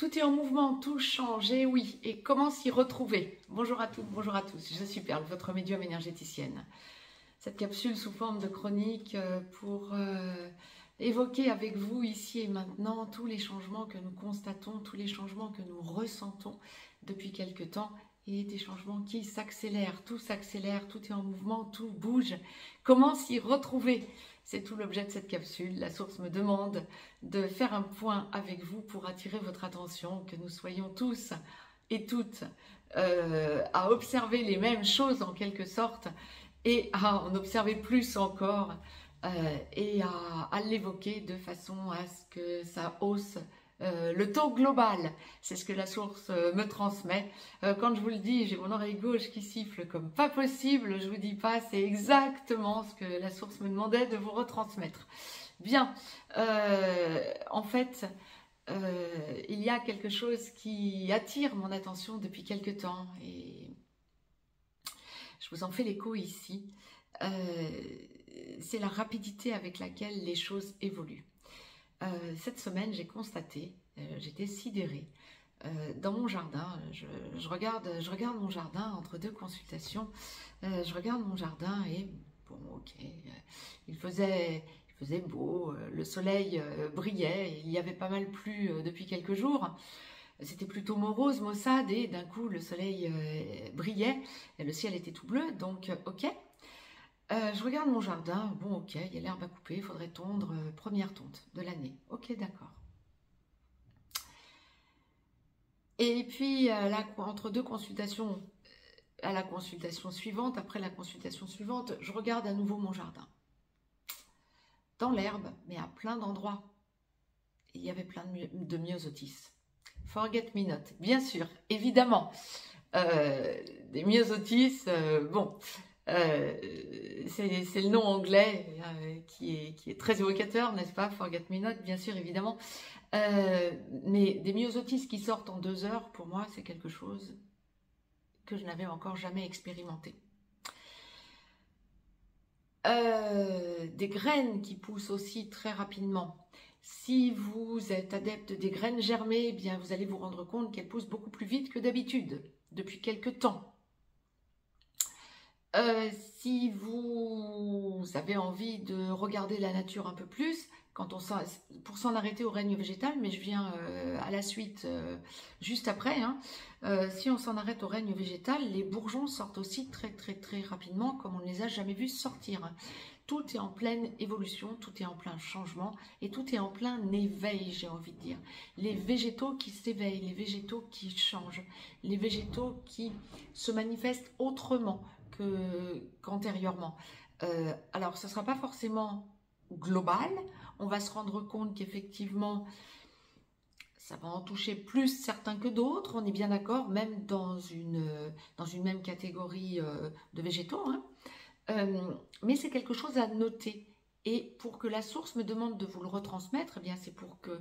Tout est en mouvement, tout change, et oui, et comment s'y retrouver? Bonjour à toutes, bonjour à tous, je suis Perle, votre médium énergéticienne. Cette capsule sous forme de chronique euh, pour euh, évoquer avec vous ici et maintenant tous les changements que nous constatons, tous les changements que nous ressentons depuis quelque temps et des changements qui s'accélèrent, tout s'accélère, tout est en mouvement, tout bouge. Comment s'y retrouver? C'est tout l'objet de cette capsule. La source me demande de faire un point avec vous pour attirer votre attention, que nous soyons tous et toutes euh, à observer les mêmes choses en quelque sorte et à en observer plus encore euh, et à, à l'évoquer de façon à ce que ça hausse euh, le taux global, c'est ce que la source euh, me transmet. Euh, quand je vous le dis, j'ai mon oreille gauche qui siffle comme pas possible, je vous dis pas, c'est exactement ce que la source me demandait de vous retransmettre. Bien, en fait, il y a quelque chose qui attire mon attention depuis quelque temps et je vous en fais l'écho ici. c'est la rapidité avec laquelle les choses évoluent. Euh, cette semaine, j'ai constaté, euh, j'étais sidérée. Euh, dans mon jardin, je, regarde, mon jardin entre deux consultations. je regarde mon jardin et bon, ok, il faisait, il faisait beau, le soleil brillait, il y avait pas mal plu depuis quelques jours. C'était plutôt morose, maussade, et d'un coup le soleil brillait, et le ciel était tout bleu, donc ok. Euh, je regarde mon jardin, bon ok, il y a l'herbe à couper, il faudrait tondre, euh, première tonte de l'année. Ok, d'accord. Et puis, entre deux consultations, euh, à la consultation suivante, après la consultation suivante, je regarde à nouveau mon jardin. Dans l'herbe, mais à plein d'endroits, il y avait plein de, myosotis. Forget me not, bien sûr, évidemment. des myosotis, bon, euh, c'est le nom anglais euh, qui, est, très évocateur, n'est-ce pas? Forget Me Not, bien sûr, évidemment. Euh, mais des myosotis qui sortent en deux heures, pour moi, c'est quelque chose que je n'avais encore jamais expérimenté. des graines qui poussent aussi très rapidement. Si vous êtes adepte des graines germées, eh bien vous allez vous rendre compte qu'elles poussent beaucoup plus vite que d'habitude, depuis quelques temps. Euh, si vous avez envie de regarder la nature un peu plus, pour s'en arrêter au règne végétal, mais je viens euh, à la suite euh, juste après, hein, si on s'en arrête au règne végétal, les bourgeons sortent aussi très très très rapidement comme on ne les a jamais vus sortir. Tout est en pleine évolution, tout est en plein changement et tout est en plein éveil, j'ai envie de dire. Les végétaux qui s'éveillent, les végétaux qui changent, les végétaux qui se manifestent autrement, qu'antérieurement. Euh, alors, ce ne sera pas forcément global. On va se rendre compte qu'effectivement, ça va en toucher plus certains que d'autres. On est bien d'accord, même dans une, même catégorie euh, de végétaux. Hein. Euh, mais c'est quelque chose à noter. Et pour que la source me demande de vous le retransmettre, eh c'est pour que,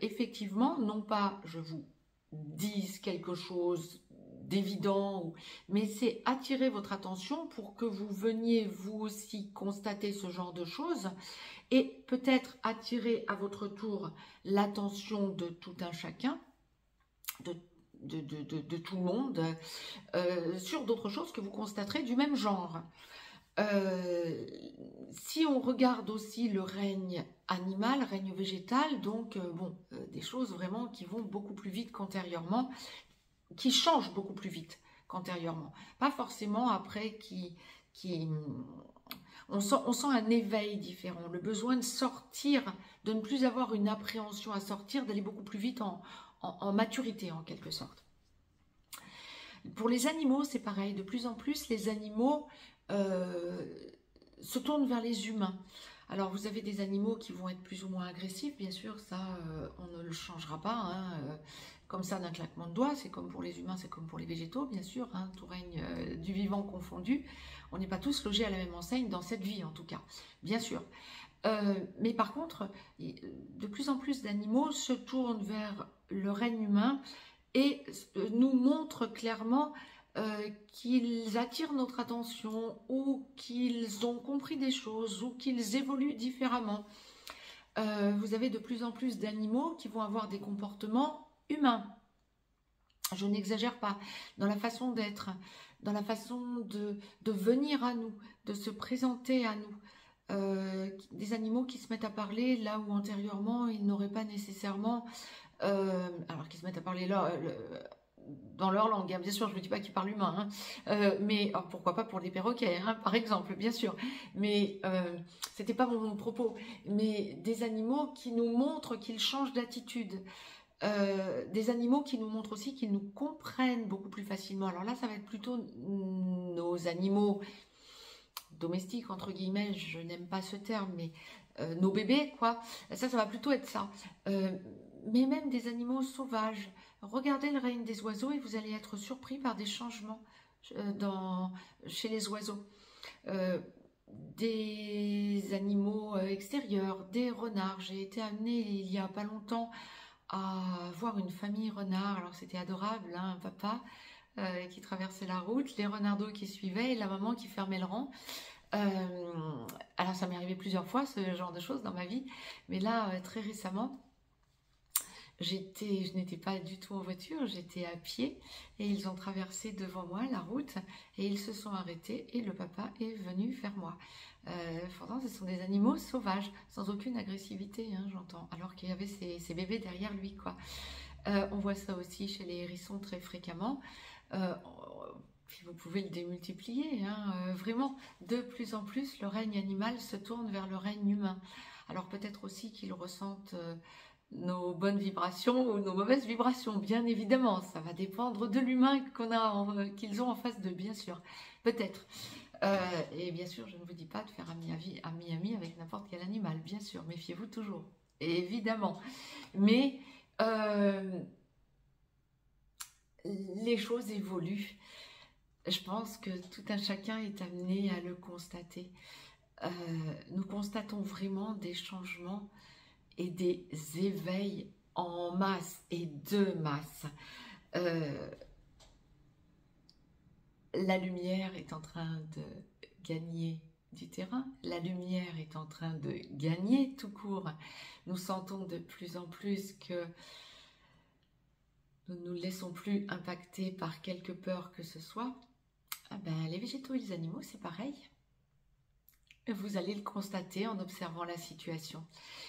effectivement, non pas je vous dise quelque chose d'évident, mais c'est attirer votre attention pour que vous veniez vous aussi constater ce genre de choses et peut-être attirer à votre tour l'attention de tout un chacun, de, tout le monde, euh, sur d'autres choses que vous constaterez du même genre. Euh, si on regarde aussi le règne animal, règne végétal, donc euh, bon, des choses vraiment qui vont beaucoup plus vite qu'antérieurement, qui change beaucoup plus vite qu'antérieurement. Pas forcément après qui... qui on sent, un éveil différent, le besoin de sortir, de ne plus avoir une appréhension à sortir, d'aller beaucoup plus vite en, en, maturité en quelque sorte. Pour les animaux, c'est pareil. De plus en plus, les animaux euh, se tournent vers les humains. Alors, vous avez des animaux qui vont être plus ou moins agressifs, bien sûr, ça, euh, on ne le changera pas. Hein, euh, comme ça d'un claquement de doigts. C'est comme pour les humains, c'est comme pour les végétaux, bien sûr. Hein, tout règne euh, du vivant confondu. On n'est pas tous logés à la même enseigne dans cette vie, en tout cas, bien sûr. Euh, mais par contre, de plus en plus d'animaux se tournent vers le règne humain et euh, nous montrent clairement qu'ils attirent notre attention ou qu'ils ont compris des choses ou qu'ils évoluent différemment. vous avez de plus en plus d'animaux qui vont avoir des comportements humain. Je n'exagère pas dans la façon d'être, dans la façon de, venir à nous, de se présenter à nous. Euh, des animaux qui se mettent à parler là où antérieurement ils n'auraient pas nécessairement, euh, alors qu'ils se mettent à parler là, dans leur langue. Hein. Bien sûr, je ne dis pas qu'ils parlent humain, hein. euh, mais pourquoi pas pour des perroquets, hein, par exemple, bien sûr. Mais euh, c'était pas mon, propos. Mais des animaux qui nous montrent qu'ils changent d'attitude. Euh, des animaux qui nous montrent aussi qu'ils nous comprennent beaucoup plus facilement. Alors là, ça va être plutôt nos animaux domestiques, entre guillemets, je n'aime pas ce terme, mais euh, nos bébés, quoi. Ça, ça va plutôt être ça. mais même des animaux sauvages, Regardez le règne des oiseaux et vous allez être surpris par des changements euh, chez les oiseaux. Euh, des animaux euh, extérieurs, des renards. J'ai été amenée il y a pas longtemps à voir une famille renard. Alors c'était adorable, hein, un papa qui traversait la route, les renardeaux qui suivaient la maman qui fermait le rang. alors ça m'est arrivé plusieurs fois ce genre de choses dans ma vie, mais là très récemment, J'étais, je n'étais pas du tout en voiture, j'étais à pied et ils ont traversé devant moi la route et ils se sont arrêtés et le papa est venu vers moi. Euh, pourtant, ce sont des animaux sauvages, sans aucune agressivité, hein, j'entends, alors qu'il y avait ces, bébés derrière lui, quoi. Euh, on voit ça aussi chez les hérissons très fréquemment. Euh, puis vous pouvez le démultiplier, hein, vraiment. De plus en plus, le règne animal se tourne vers le règne humain. Alors peut-être aussi qu'ils ressentent nos bonnes vibrations ou nos mauvaises vibrations, bien évidemment. Ça va dépendre de l'humain qu'on a, qu'ils ont en face d'eux, bien sûr. Peut-être. Euh, et bien sûr, je ne vous dis pas de faire ami-ami avec n'importe quel animal, bien sûr. Méfiez-vous toujours, évidemment. Mais euh, les choses évoluent. Je pense que tout un chacun est amené à le constater. Euh, nous constatons vraiment des changements et des éveils en masse et de masse. Euh, la lumière est en train de gagner du terrain, la lumière est en train de gagner tout court. Nous sentons de plus en plus que nous ne nous laissons plus impacter par quelque peur que ce soit. Ah ben, les végétaux et les animaux, c'est pareil. Vous allez le constater en observant la situation.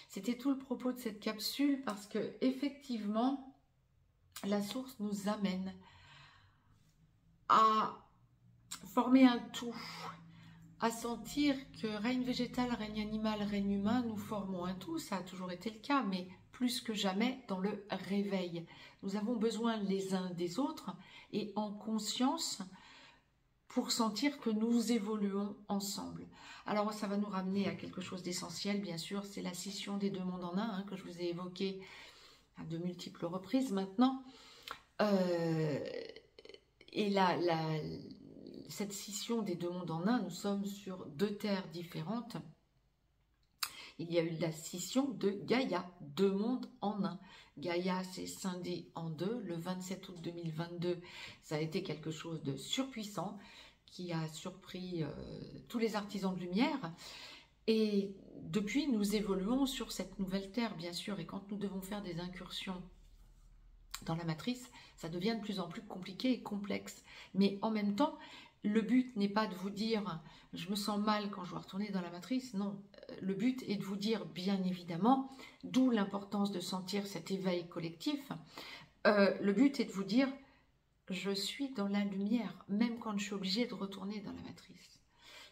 C'était tout le propos de cette capsule parce que effectivement, la source nous amène à former un tout, à sentir que règne végétal, règne animal, règne humain, nous formons un tout. Ça a toujours été le cas, mais plus que jamais dans le réveil. Nous avons besoin les uns des autres et en conscience pour sentir que nous évoluons ensemble. Alors ça va nous ramener à quelque chose d'essentiel, bien sûr, c'est la scission des deux mondes en un, hein, que je vous ai évoqué à de multiples reprises maintenant. Euh, et la, cette scission des deux mondes en un, nous sommes sur deux terres différentes. Il y a eu la scission de Gaïa, deux mondes en un. Gaïa s'est scindée en deux. Le 27 août 2022, ça a été quelque chose de surpuissant qui a surpris euh, tous les artisans de lumière. Et depuis, nous évoluons sur cette nouvelle Terre, bien sûr, et quand nous devons faire des incursions dans la matrice, ça devient de plus en plus compliqué et complexe. Mais en même temps, le but n'est pas de vous dire je me sens mal quand je dois retourner dans la matrice. Non, euh, le but est de vous dire bien évidemment, d'où l'importance de sentir cet éveil collectif. Euh, le but est de vous dire je suis dans la lumière, même quand je suis obligée de retourner dans la matrice.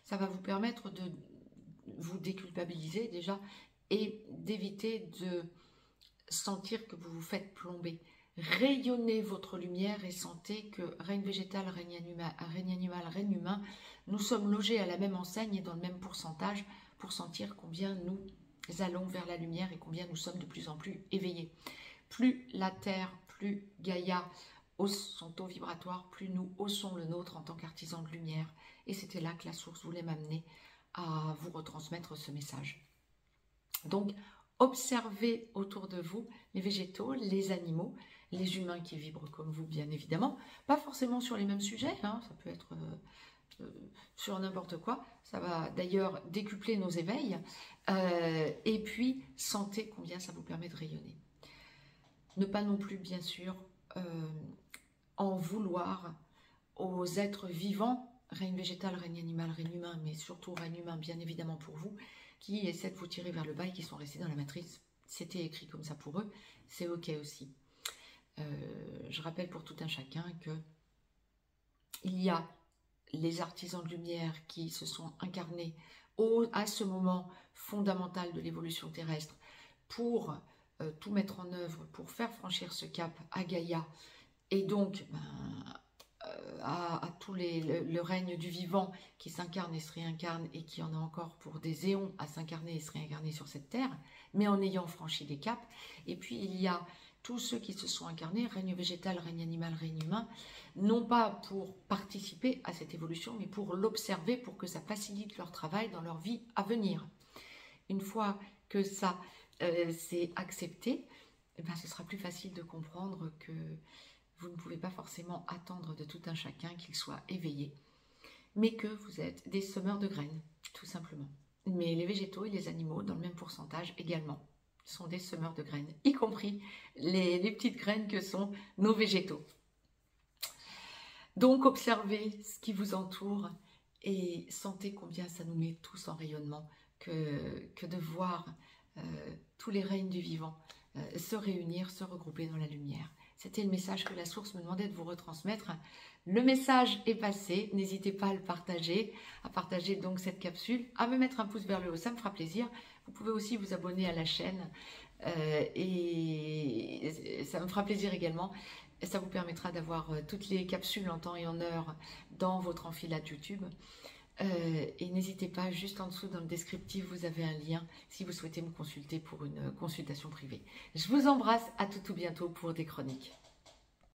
Ça va vous permettre de vous déculpabiliser déjà et d'éviter de sentir que vous vous faites plomber. Rayonnez votre lumière et sentez que règne végétal, règne animal, règne, humain, nous sommes logés à la même enseigne et dans le même pourcentage pour sentir combien nous allons vers la lumière et combien nous sommes de plus en plus éveillés. Plus la Terre, plus Gaïa son taux vibratoire, plus nous haussons le nôtre en tant qu'artisans de lumière. Et c'était là que la source voulait m'amener à vous retransmettre ce message. Donc, observez autour de vous les végétaux, les animaux, les humains qui vibrent comme vous, bien évidemment. Pas forcément sur les mêmes sujets, hein, ça peut être euh, euh, sur n'importe quoi. Ça va d'ailleurs décupler nos éveils. Euh, et puis, sentez combien ça vous permet de rayonner. Ne pas non plus, bien sûr, en vouloir aux êtres vivants, règne végétal, règne animal, règne humain, mais surtout règne humain, bien évidemment pour vous, qui essaient de vous tirer vers le bas et qui sont restés dans la matrice. C'était écrit comme ça pour eux, c'est ok aussi. Euh, je rappelle pour tout un chacun que il y a les artisans de lumière qui se sont incarnés au, à ce moment fondamental de l'évolution terrestre pour euh, tout mettre en œuvre, pour faire franchir ce cap à Gaïa et donc ben, euh, à, tous les, le, règne du vivant qui s'incarne et se réincarne et qui en a encore pour des éons à s'incarner et se réincarner sur cette terre, mais en ayant franchi des caps. Et puis il y a tous ceux qui se sont incarnés, règne végétal, règne animal, règne humain, non pas pour participer à cette évolution, mais pour l'observer, pour que ça facilite leur travail dans leur vie à venir. Une fois que ça euh, c'est accepté, eh ben, ce sera plus facile de comprendre que vous ne pouvez pas forcément attendre de tout un chacun qu'il soit éveillé, mais que vous êtes des semeurs de graines, tout simplement. Mais les végétaux et les animaux, dans le même pourcentage également, sont des semeurs de graines, y compris les, petites graines que sont nos végétaux. Donc observez ce qui vous entoure et sentez combien ça nous met tous en rayonnement que, de voir euh, tous les règnes du vivant euh, se réunir, se regrouper dans la lumière. C'était le message que la source me demandait de vous retransmettre. Le message est passé, n'hésitez pas à le partager, à partager donc cette capsule, à me mettre un pouce vers le haut, ça me fera plaisir. Vous pouvez aussi vous abonner à la chaîne euh, et ça me fera plaisir également. Ça vous permettra d'avoir euh, toutes les capsules en temps et en heure dans votre enfilade YouTube. Euh, et n'hésitez pas, juste en dessous dans le descriptif, vous avez un lien si vous souhaitez me consulter pour une consultation privée. Je vous embrasse, à tout, tout bientôt pour des chroniques.